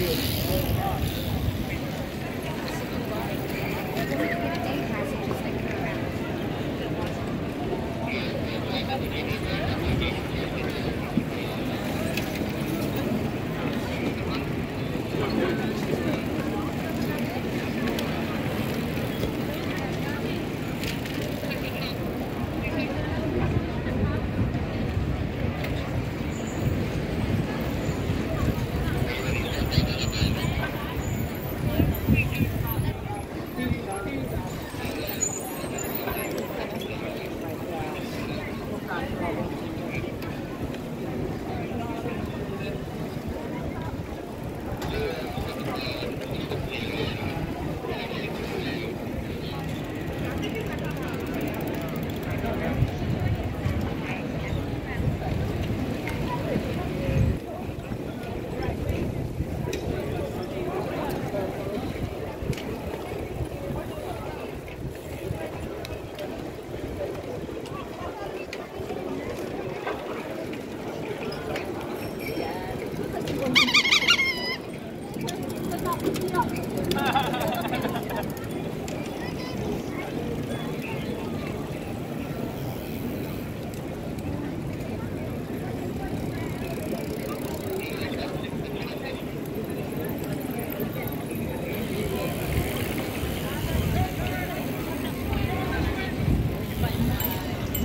Deus.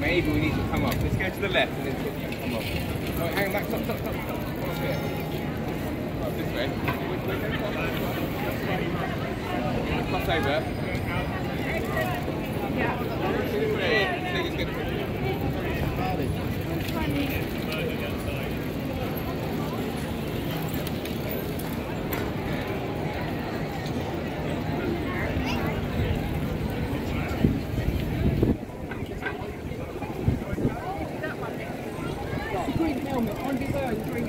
Maybe we need to come up. Let's go to the left and then come up. Hang on, stop, stop, stop, stop. Come up up this way. Cross over. Green helmet on the bird, green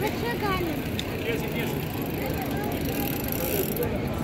What's your gun? Very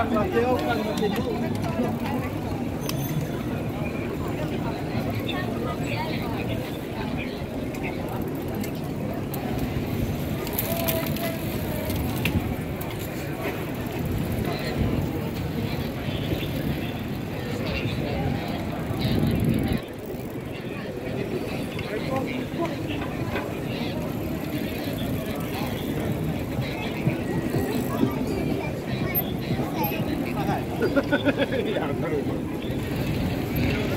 Pode bater. なるほど。